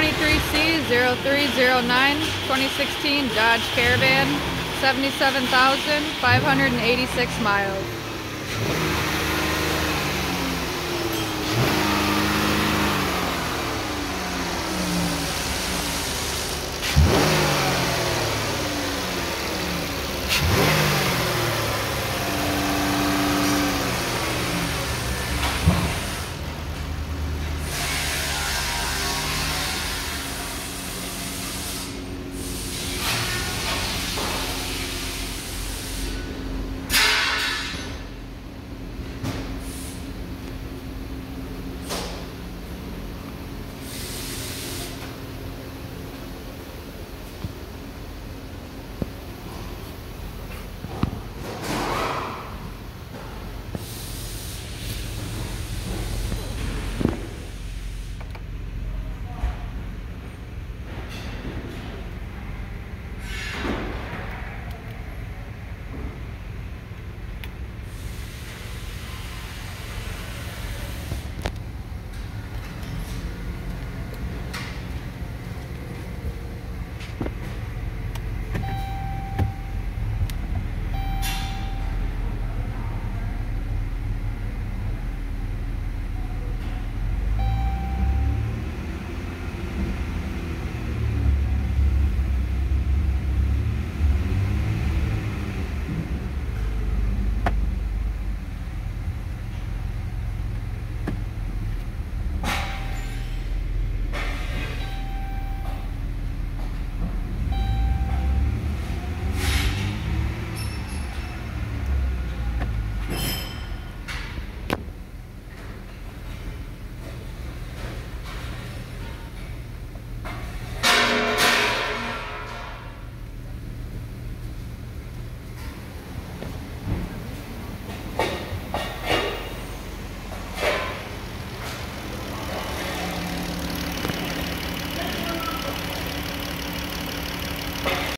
23C0309 2016 Dodge Caravan, 77,586 miles.